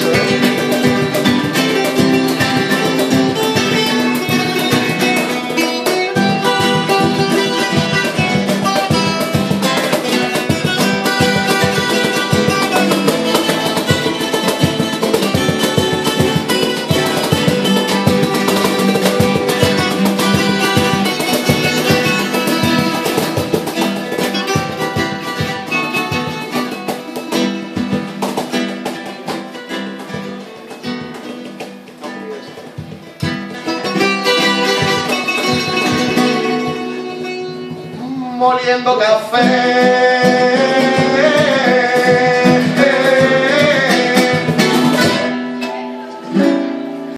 treasure. Moliendo café